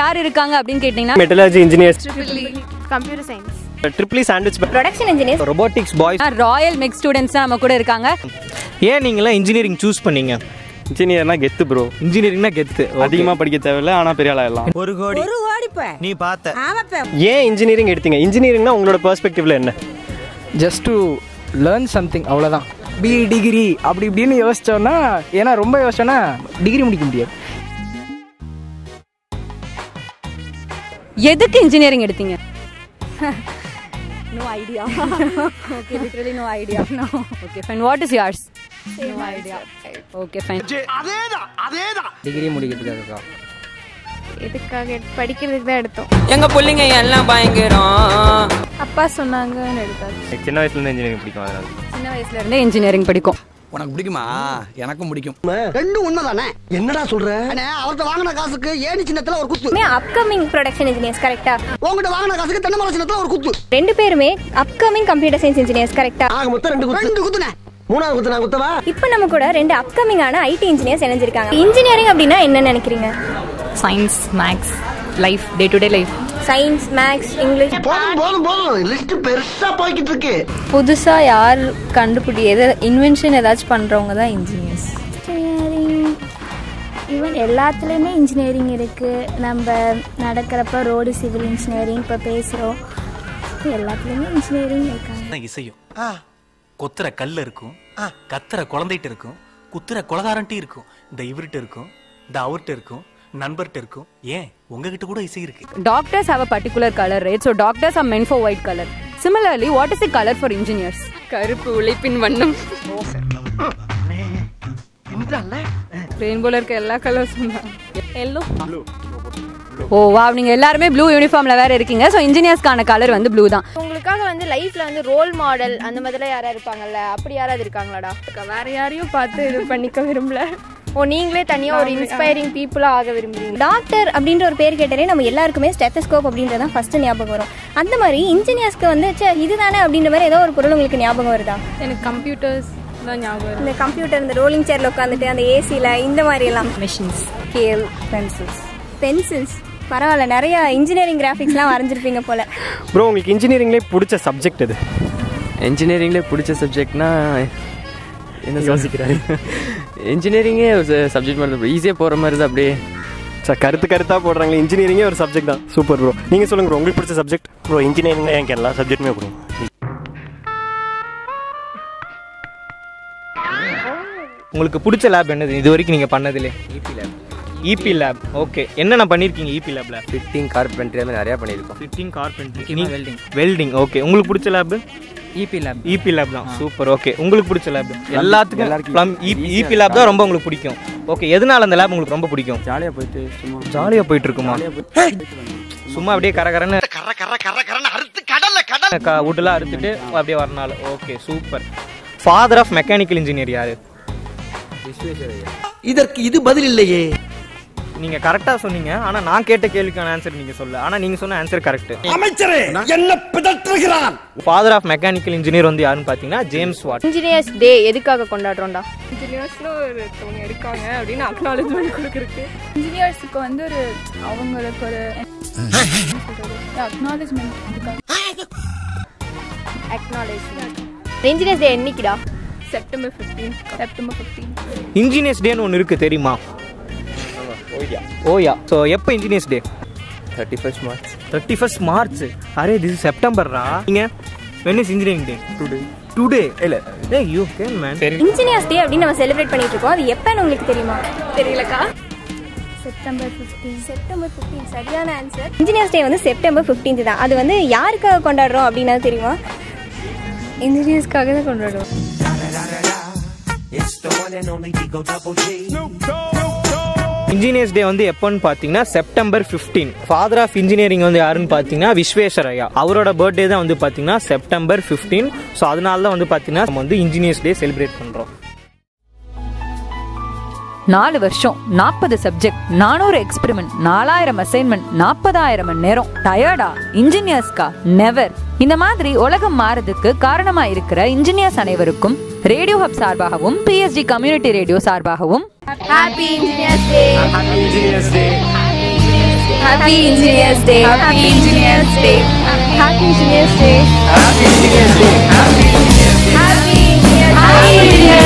யார் இருக்காங்க அப்படின்னு கேட்டீங்கன்னா metallurgy engineers computer science triple E sandwich production engineer robotics boys royal mix students தான் நம்ம கூட இருக்காங்க. ஏன் நீங்களாம் இன்ஜினியரிங் சூஸ் பண்ணீங்க? இன்ஜினியர்னா கெத்து ப்ரோ இன்ஜினியரிங்னா கெத்து. அதிகமாக படிக்க தேவையில்ல ஆனால் பெரிய ஆளாயிடலாம் ஒரு கோடி. ஒரு ஓடிப்ப நீ பார்த்த. ஆமாப்ப. ஏன் இன்ஜினியரிங் எடுத்தீங்க? இன்ஜினியரிங்னா உங்களோட பெர்ஸ்பெக்டிவ்ல என்ன? ஜஸ்ட் டு லேர்ன் சம்திங் அவ்வளோதான் பிஇ டிகிரி அப்படி இப்படின்னு யோசிச்சோன்னா ஏன்னா ரொம்ப யோசிச்சோன்னா டிகிரி முடிக்க முடியாது. எதுக்கு இன்ஜினியரிங் எடுத்தீங்க? No idea okay literally no idea no okay fine what is yours no idea okay fine degree முடிக்கிறதுக்காக எதுக்காக படிக்கிறதுக்கு தான் எடுத்தோம். எங்க புள்ளைங்க எல்லாம் பயங்கரம். அப்பா சொன்னாங்கன்னு எடுத்தாச்சு. சின்ன வயசுலேருந்து இன்ஜினியரிங் பிடிக்கும் அதனால. சின்ன வயசுல இருந்தே இன்ஜினியரிங் படிக்கும். உனக்கு பிடிக்குமா? எனக்கும் பிடிக்கும். ரெண்டும் உண்மைதானே என்னடா சொல்ற? அவர்கிட்ட வாங்கின காசுக்கு ஏணி சின்னத்துல ஒரு குத்து. அப்கமிங் ப்ரொடக்ஷன் இன்ஜினியர்ஸ் கரெக்டா உங்ககிட்ட வாங்கின காசுக்கு தென்னை மரம் சின்னத்துல ஒரு குத்து. ரெண்டு பேருமே அப்கமிங் கம்ப்யூட்டர் சயின்ஸ் இன்ஜினியர்ஸ் கரெக்டா ஆக மொத்தம் ரெண்டு குத்து. ரெண்டு குத்துனே மூணாவது குத்து நான் குத்தவா? இப்போ நம்ம கூட ரெண்டு அப்கமிங் ஆன ஐடி இன்ஜினியர்ஸ் இணைஞ்சிருக்காங்க. இன்ஜினியரிங் அப்படின்னா என்ன நினைக்கிறீங்க? Science maths life day to day life science maths English போதும் போதும் போதும். லிஸ்ட் பெருசா போய்கிட்டு இருக்கு. புதுசாக யார் கண்டுபிடி எது இன்வென்ஷன் ஏதாச்சும் பண்ணுறவங்க தான் இன்ஜினியர்ஸ் இன்ஜினியரிங் ஈவன் எல்லாத்துலேயுமே இன்ஜினியரிங் இருக்குது நம்ம நடக்கிறப்ப ரோடு சிவில் இன்ஜினியரிங் இப்போ பேசுகிறோம் எல்லாத்துலேயுமே இன்ஜினியரிங் இருக்காங்க. இசையும்? கொத்துற கல் இருக்கும். கத்துற குழந்தைகிட்ட இருக்கும். குத்துற கொலகாரன்ட்டி இருக்கும். இந்த இவர்கிட்ட இருக்கும். இந்த அவர்கிட்ட இருக்கும். நண்பர்கிட்ட இருக்கும். ஏன்? உங்ககிட்ட கூட இசை இருக்கு. Doctors have a particular colour right so doctors are meant for white colour similarly what is the colour for engineers கருப்பு உழைப்பின் வண்ணம். ரெயின்போல இருக்க எல்லா கலர்ஸும் எல்லோ ஓ வா நீங்க எல்லாருமே ப்ளூ யூனிஃபார்ம்ல வேற இருக்கீங்க. ஸோ இன்ஜினியர்ஸ்க்கான கலர் வந்து ப்ளூ தான். உங்களுக்காக வந்து லைஃப்ல வந்து ரோல் மாடல் அந்த மாதிரிலாம் யாராவது இருப்பாங்கல்ல? அப்படி யாராவது இருக்காங்களாடா? வேற யாரையும் பார்த்து இது பண்ணிக்க விரும்பல. ஓ நீங்களே தனியா ஒரு இன்ஸ்பைரிங் பீப்புளா ஆக விரும்புறீங்க. டாக்டர் அப்படின்ற ஒரு பேர் கேட்டாலே நம்ம எல்லாருக்குமே ஸ்டெத்தஸ்கோப் அப்படின்றது தான் ஃபர்ஸ்ட் ஞாபகம் வரும். அந்த மாதிரி இன்ஜினியர்ஸ்க்கு வந்து ச்சே இதுதானே? அப்படின்ற மாதிரி ஏதோ ஒரு பொருள் உங்களுக்கு ஞாபகம் வருதா? எனக்கு கம்ப்யூட்டர்ஸ் தான் ஞாபகம் இந்த கம்ப்யூட்டர் இந்த ரோலிங் சேர்ல உட்காந்துட்டு அந்த ஏசில இந்த மாதிரி எல்லாம் மிஷின்ஸ் ஸ்கேல் பென்சில்ஸ் பென்சில்ஸ் பரவாயில்ல நிறைய இன்ஜினியரிங் கிராஃபிக்ஸ்லாம் வரைஞ்சிருப்பீங்க போல. ப்ரோ உங்களுக்கு இன்ஜினியரிங்லேயே பிடிச்ச சப்ஜெக்ட் எது? இன்ஜினியரிங்ல பிடிச்ச சப்ஜெக்ட்னா என்ன யோசிக்கிறாரு. இன்ஜினியரிங்கே ஒரு சப்ஜெக்ட் மாதிரி ஈஸியாக போகிற மாதிரி தான் அப்படியே. சார் கருத்து கருத்தாக போடுறாங்களே இன்ஜினியரிங்கே ஒரு சப்ஜெக்ட் தான். சூப்பர் ப்ரோ நீங்கள் சொல்லுங்க ப்ரோ உங்களுக்கு பிடிச்ச சப்ஜெக்ட் ப்ரோ இன்ஜினியரிங் எனக்கு எல்லா சப்ஜெக்ட்டுமே பிடிக்கும். உங்களுக்கு பிடிச்ச லேப் என்னது? இது வரைக்கும் நீங்கள் பண்ணதில்லே. EP lab EP lab okay என்னென்ன பண்ணியிருக்கீங்க இபி லேப்ல ஃபிட்டிங் கார்பென்ட்ரி அது மாதிரி நிறையா பண்ணியிருக்கோம். Fitting carpentry welding welding okay உங்களுக்கு பிடிச்ச lab EP lab EP lab தான். சூப்பர் ஓகே உங்களுக்கு பிடிச்ச லேப் எல்லாத்துக்கும் ப்ளம் இபி லேப் தான் ரொம்ப உங்களுக்கு பிடிக்கும். ஓகே எதனால அந்த லேப் உங்களுக்கு ரொம்ப பிடிக்கும்? ஜாலியாக போயிட்டு சும்மா ஜாலியாக போயிட்டு இருக்குமா? சும்மா அப்படியே கரகரன்னு கர கர கர கரன்னு அறுத்து கடல்ல கடல். wood-லாம் அறுத்துட்டு அப்படியே வரனால. Okay super father of mechanical engineer யாரு? இதற்கு இது பதில் இல்லையே. நீங்க கரெக்டா சொன்னீங்க. ஆனா நான் கேட்ட கேள்விக்கான ஆன்சர் நீங்க சொல்ல. ஆனா நீங்க சொன்ன ஆன்சர் கரெக்ட் அமைச்சரே என்ன? பிதற்றுகிறான் ஃபாதர் ஆஃப் மெக்கானிக்கல் இன்ஜினியர் வந்து யாருன்னு பாத்தீங்கன்னா ஜேம்ஸ் வாட் இன்ஜினியர்ஸ் டே எதுக்காக கொண்டாடுறோம்டா? இன்ஜினியர்ஸ்ல ஒருத்தவங்க இருக்காங்க அப்படின்னு அக்னாலஜ்மெண்ட் கொடுக்குறதுக்கு. இன்ஜினியர்ஸுக்கு வந்து ஒரு அவங்களுக்கு ஒரு acknowledgement acknowledgement engineers day என்னைக்குடா? September fifteen September fifteen engineers டேன்னு ஒன்று இருக்கு தெரியுமா? ஓயா ஸோ எப்போ engineers day thirty first March thirty first March array this செப்டம்பர்ரா நீங்க when is engineering day today today இல்ல. ஏ யூ கேன் மேன் சரி இன்ஜினியர்ஸ் டே அப்படின்னு நம்ம செலிப்ரேட் பண்ணிட்டு இருக்கோம். அது எப்பன்னு உங்களுக்கு தெரியுமா? தெரியலக்கா. செப்டம்பர் ஃபிஃப்டீன் செப்டம்பர் ஃபிஃப்டீன் சரியான ஆன்சர் இன்ஜினியர்ஸ் டே வந்து செப்டம்பர் ஃபிஃப்டீன்த் தான். அது வந்து யாருக்காக கொண்டாடுறோம் அப்படின்னா தெரியுமா? இன்ஜினியர்ஸ்க்காக தான் கொண்டாடுவோம். இன்ஜினியர்ஸ் டே வந்து எப்போன்னு பார்த்தீங்கன்னா செப்டம்பர் 15 ஃபாதர் ஆஃப் இன்ஜினியரிங் வந்து யாருன்னு பார்த்தீங்கன்னா விஸ்வேஸ்வரையா அவரோட பர்த்டே தான் வந்து பார்த்தீங்கன்னா செப்டம்பர் 15 ஸோ அதனால தான் வந்து பார்த்தீங்கன்னா நம்ம வந்து இன்ஜினியர்ஸ் டே செலிப்ரேட் பண்ணுறோம் நாலு வருஷம் நாற்பது சப்ஜெக்ட் நானூறு எக்ஸ்பெரிமெண்ட் நாலாயிரம் அசைன்மெண்ட் நாற்பதாயிரம் மணி நேரம் டயர்டா இன்ஜினியர்ஸ்கா நெவர் இந்த மாதிரி உலகம் மாறதுக்கு காரணமா இருக்கிற இன்ஜினியர்ஸ் அனைவருக்கும் ரேடியோ ஹப் சார்பாகவும் பிஎஸ்டி கம்யூனிட்டி ரேடியோ சார்பாகவும் happy engineers day engineers day happy engineers day happy engineers day happy engineers day happy engineers day